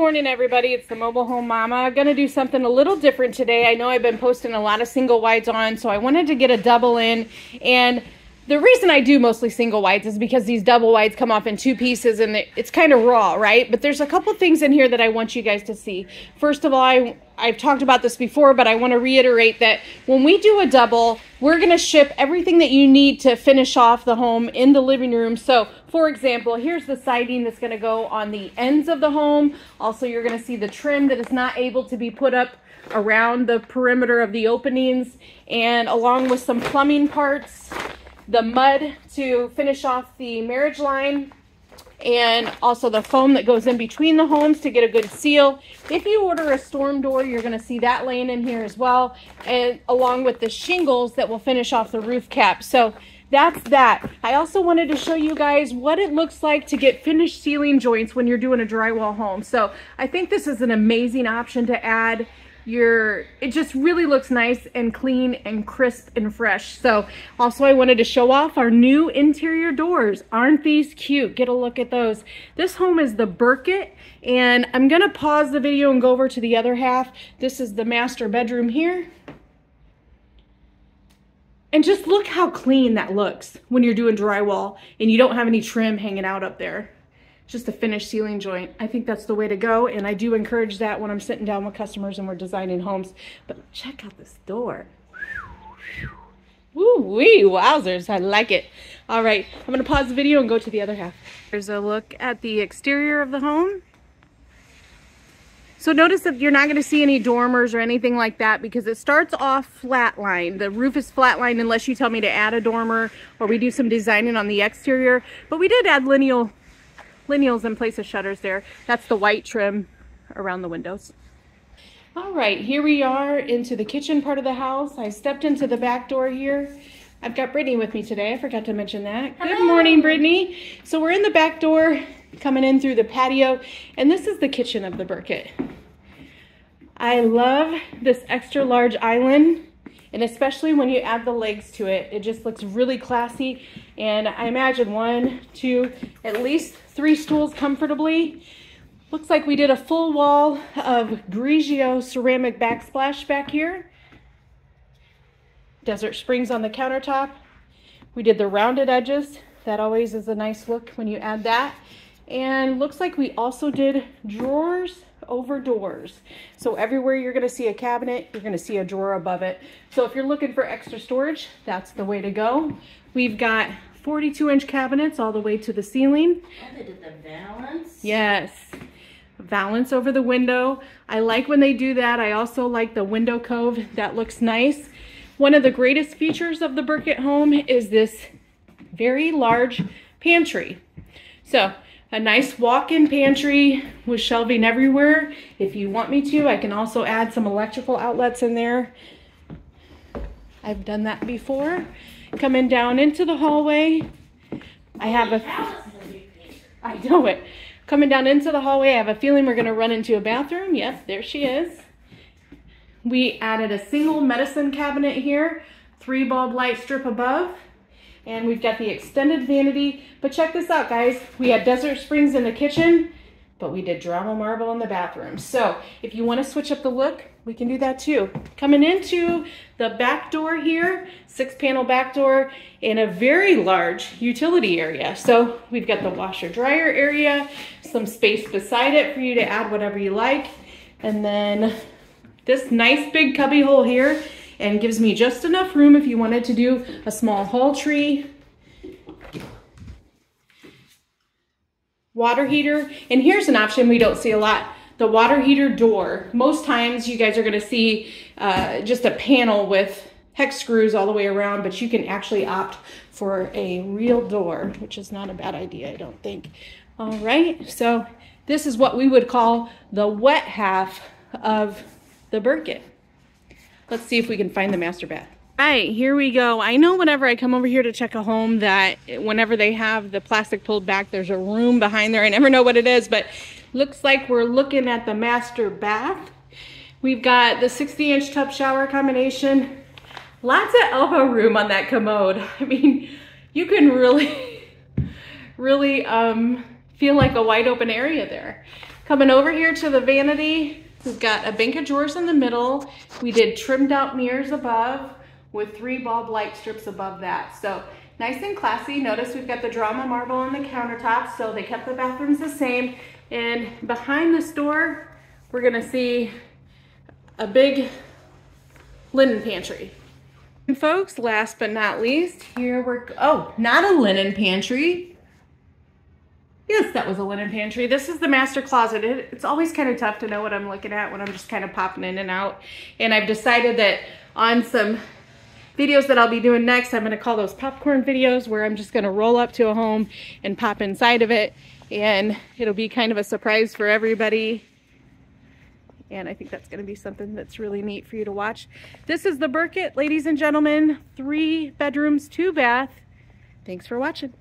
morning, everybody. It's the Mobile Home Mama. To do something a little different today. I know I've been posting a lot of single wides on, so I wanted to get a double in. And the reason I do mostly single wides is because these double wides come off in two pieces and it's kind of raw, right? But there's a couple things in here that I want you guys to see. First of all, I, I've talked about this before, but I want to reiterate that when we do a double, we're going to ship everything that you need to finish off the home in the living room. So for example, here's the siding that's going to go on the ends of the home. Also, you're going to see the trim that is not able to be put up around the perimeter of the openings and along with some plumbing parts, the mud to finish off the marriage line and also the foam that goes in between the homes to get a good seal. If you order a storm door, you're going to see that laying in here as well, and along with the shingles that will finish off the roof cap. So that's that. I also wanted to show you guys what it looks like to get finished ceiling joints when you're doing a drywall home. So I think this is an amazing option to add your it just really looks nice and clean and crisp and fresh. So also i wanted to show off our new interior doors. Aren't these cute? Get a look at those. This home is the Burket and i'm gonna pause the video and go over to the other half. This is the master bedroom here. And just look how clean that looks when you're doing drywall and you don't have any trim hanging out up there. Just a finished ceiling joint. I think that's the way to go. And I do encourage that when I'm sitting down with customers and we're designing homes. But check out this door. Woo wee, wowzers, I like it. All right, I'm gonna pause the video and go to the other half. Here's a look at the exterior of the home. So notice that you're not to see any dormers or anything like that because it starts off flatline. The roof is flatline unless you tell me to add a dormer or we do some designing on the exterior. But we did add lineal lineals in place of shutters there. That's the white trim around the windows. All right, here we are into the kitchen part of the house. I stepped into the back door here. I've got Brittany with me today. I forgot to mention that. Hello. Good morning, Brittany. So we're in the back door coming in through the patio, and this is the kitchen of the Burket. I love this extra large island, and especially when you add the legs to it, it just looks really classy. And I imagine one, two, at least three stools comfortably. Looks like we did a full wall of Grigio ceramic backsplash back here. Desert Springs on the countertop. We did the rounded edges. That always is a nice look when you add that. And looks like we also did drawers over doors. So everywhere you're gonna see a cabinet, you're gonna see a drawer above it. So if you're looking for extra storage, that's the way to go. We've got 42 inch cabinets all the way to the ceiling. Oh, they did the valance? Yes. Valance over the window. I like when they do that. I also like the window cove. That looks nice. One of the greatest features of the Burket home is this very large pantry. So a nice walk-in pantry with shelving everywhere. If you want me to, I can also add some electrical outlets in there. I've done that before. Coming down into the hallway, I have a, I know it. Coming down into the hallway, I have a feeling we're gonna run into a bathroom. Yep, there she is. We added a single medicine cabinet here, three bulb light strip above, and we've got the extended vanity. But check this out, guys. We had Desert Springs in the kitchen, but we did drama marble in the bathroom. So if you want to switch up the look, we can do that too. Coming into the back door here, six panel back door in a very large utility area. So we've got the washer dryer area, some space beside it for you to add whatever you like. And then this nice big cubby hole here and gives me just enough room if you wanted to do a small hall tree. Water heater, and here's an option we don't see a lot. The water heater door. Most times you guys are gonna see uh, just a panel with hex screws all the way around, but you can actually opt for a real door, which is not a bad idea, I don't think. All right, so this is what we would call the wet half of the Burket. Let's see if we can find the master bath. All right, here we go. I know whenever I come over here to check a home that whenever they have the plastic pulled back, there's a room behind there. I never know what it is, but looks like we're looking at the master bath. We've got the 60 inch tub shower combination. Lots of elbow room on that commode. I mean, you can really, really um, feel like a wide open area there. Coming over here to the vanity, we've got a bank of drawers in the middle. We did trimmed out mirrors above with three bulb light strips above that. So nice and classy. Notice we've got the drama marble on the countertops, so they kept the bathrooms the same. And behind this door, we're gonna see a big linen pantry. And folks, last but not least, here we're, oh, not a linen pantry. Yes, that was a linen pantry. This is the master closet. It, it's always kind of tough to know what I'm looking at when I'm just kind of popping in and out. And I've decided that on some videos that I'll be doing next, I'm going to call those popcorn videos where I'm just going to roll up to a home and pop inside of it. And it'll be kind of a surprise for everybody. And I think that's going to be something that's really neat for you to watch. This is the Burket, ladies and gentlemen. Three bedrooms, two bath. Thanks for watching.